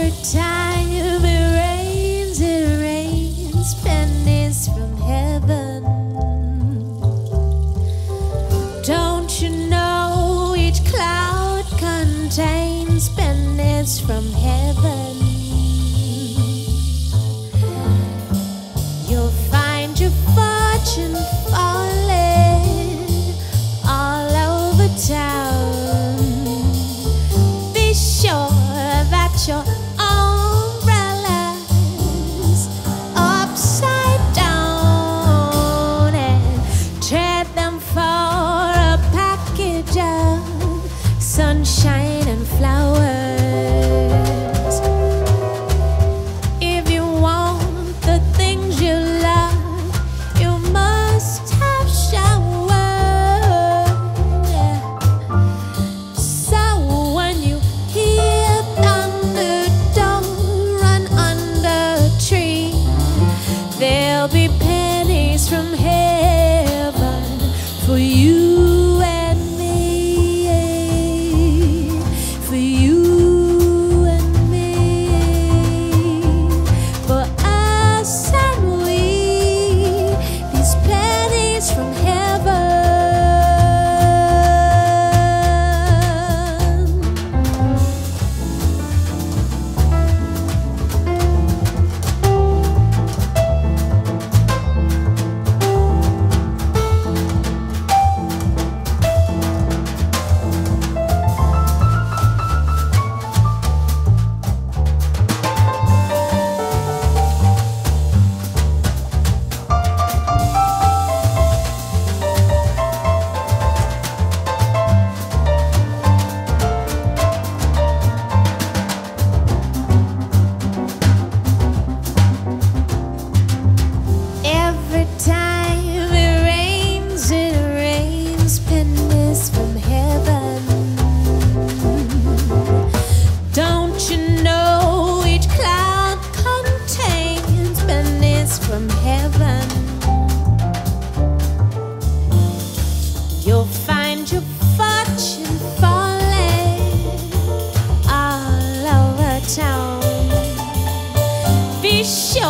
Every time it rains, it rains pennies from heaven. Don't you know each cloud contains pennies from heaven? 그. You You'll find your fortune falling all over town. Be sure.